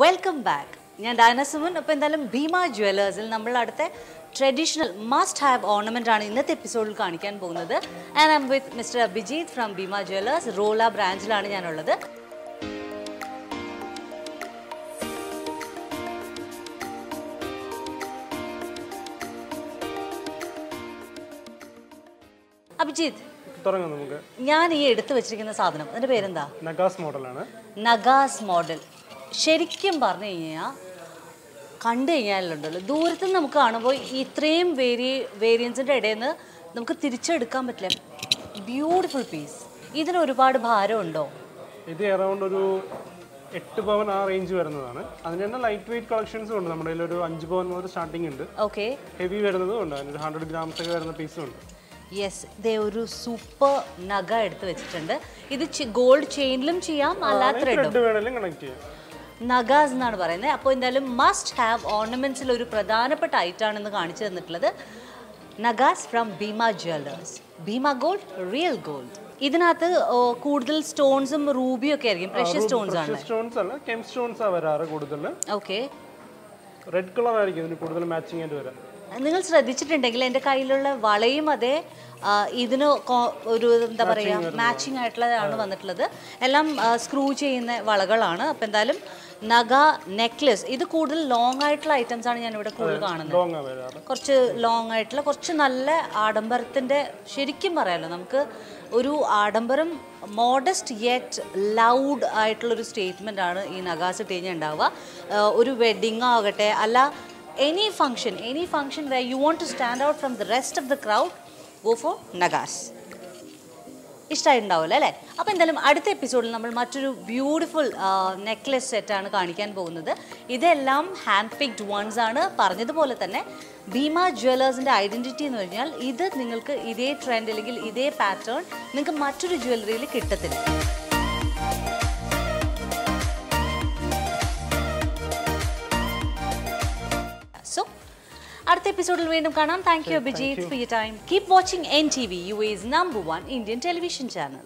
Welcome back ഞാൻ ഡയന സുമൻ. അപ്പോൾ എന്തായാലും ഭീമ ജ്വല്ലേഴ്സിൽ നമ്മൾ അടുത്ത ട്രഡീഷണൽ മസ്റ്റ് ഹാവ് ഓർണമെന്റ് ആണ് ഇന്നത്തെ എപ്പിസോഡിൽ കാണിക്കാൻ പോകുന്നത്. And I'm with mister Abhijith from Bhima jewellers Rolla ബ്രാഞ്ചിലാണ് ഞാനുള്ളത്. അഭിജിത്ത് തുടങ്ങാം നമുക്ക്. ഞാൻ ഈ എടുത്തു വെച്ചിരിക്കുന്ന സാധനം. അതിന്റെ പേരെന്താ? നഗാസ് മോഡൽ ആണ് നഗാസ് മോഡൽ. ശരിക്കും പറഞ്ഞു കഴിഞ്ഞാൽ കണ്ടു കഴിഞ്ഞാലുണ്ടല്ലോ. ദൂരത്ത് നിന്ന് നമുക്ക് കാണുമ്പോൾ ഇത്രയും വേരി വേരിയൻസിന്റെ ഇടയിൽ നിന്ന് നമുക്ക് തിരിച്ചെടുക്കാൻ പറ്റില്ല. ബ്യൂട്ടിഫുൾ പീസ് ഇതിന് ഒരുപാട് ഭാരമുണ്ടോ? ഇത് അറൗണ്ട് ഒരു എട്ട് പവൻ ആ റേഞ്ച് വരുന്നതാണ്. അതിന് തന്നെ ലൈറ്റ് വെയിറ്റ് കളക്ഷൻസും ഉണ്ട്. നമ്മുടെ ഒരു അഞ്ച് പവൻ മുതൽ സ്റ്റാർട്ടിംഗ് ഉണ്ട്. ഓക്കെ ഹെവി വരുന്നതും ഉണ്ട്. അതിന് ഹൺഡ്രഡ് ഗ്രാംസ് ഒക്കെ വരുന്ന പീസും ഉണ്ട്. യെസ് ഇതേ ഒരു സൂപ്പർ നഗ എടുത്ത് വെച്ചിട്ടുണ്ട്. ഇത് ഗോൾഡ് ചെയിനിലും ചെയ്യാം അല്ലാത്ത ത്രെഡ് വേണമെങ്കിലും കണക്ട് ചെയ്യാം. നഗാസ് എന്നാണ് പറയുന്നത്. അപ്പോൾ എന്തായാലും മസ്റ്റ് ഹാവ് ഓർണമെന്റ്സിൽ ഒരു പ്രധാനപ്പെട്ട ഐറ്റം ആണെന്ന് കാണിച്ചു തന്നിട്ടുള്ളത്. നഗാസ് from Bhima jewellers Bhima gold real gold ഇതിനകത്ത് കൂടുതൽ സ്റ്റോൺസും റൂബിയും ഒക്കെ ആയിരിക്കും. പ്രഷ്യസ് സ്റ്റോൺസ് ആണ്. സ്റ്റോൺസ് അല്ല കെം സ്റ്റോൺസ് ആ വരാറ് കൂടുതൽ ഓക്കെ റെഡ് കളർ ആയിരിക്കും ഇതിന് കൂടുതൽ മാച്ചിങ് ആയിട്ട് വരാം. നിങ്ങൾ ശ്രദ്ധിച്ചിട്ടുണ്ടെങ്കിൽ എന്റെ കയ്യിലുള്ള വളയും അതേ ഇതിന് ഒരു എന്താ പറയുക മാച്ചിങ് ആയിട്ടുള്ളതാണ് വന്നിട്ടുള്ളത്. എല്ലാം സ്ക്രൂ ചെയ്യുന്ന വളകളാണ്. അപ്പം എന്തായാലും നഗ നെക്ലസ് ഇത് കൂടുതൽ ലോങ് ആയിട്ടുള്ള ഐറ്റംസ് ആണ് ഞാൻ ഇവിടെ കൂടുതൽ കാണുന്നത്. കുറച്ച് ലോങ് ആയിട്ടുള്ള കുറച്ച് നല്ല ആഡംബരത്തിന്റെ ശരിക്കും പറയാമല്ലോ നമുക്ക് ഒരു ആഡംബരം മോഡസ്റ്റ് യെറ്റ് ലൗഡ് ആയിട്ടുള്ളൊരു സ്റ്റേറ്റ്മെന്റ് ആണ് ഈ നഗാസ് ഇട്ട് കഴിഞ്ഞാൽ ഉണ്ടാവുക ഒരു വെഡിങ് ആകട്ടെ അല്ല any function any function way you want to stand out from the rest of the crowd go for നഗാസ്. ഇഷ്ടമായിട്ടുണ്ടാവില്ല അല്ലേ? അപ്പോൾ എന്തായാലും അടുത്ത എപ്പിസോഡിൽ നമ്മൾ മറ്റൊരു ബ്യൂട്ടിഫുൾ നെക്ലസ് സെറ്റാണ് കാണിക്കാൻ പോകുന്നത്. ഇതെല്ലാം ഹാൻഡ് പിക്ഡ് വൺസ് ആണ്. പറഞ്ഞതുപോലെ തന്നെ ഭീമ ജ്വല്ലേഴ്സിന്റെ ഐഡന്റിറ്റി എന്ന് പറഞ്ഞാൽ ഇത് നിങ്ങൾക്ക് ഇതേ ട്രെൻഡ് അല്ലെങ്കിൽ ഇതേ പാറ്റേൺ നിങ്ങൾക്ക് മറ്റൊരു ജ്വല്ലറിയിൽ കിട്ടത്തില്ല. അടുത്ത എപ്പിസോഡിൽ വീണ്ടും കാണാം. Thank you Abhijith for you time keep watching N T V U is number one Indian television channel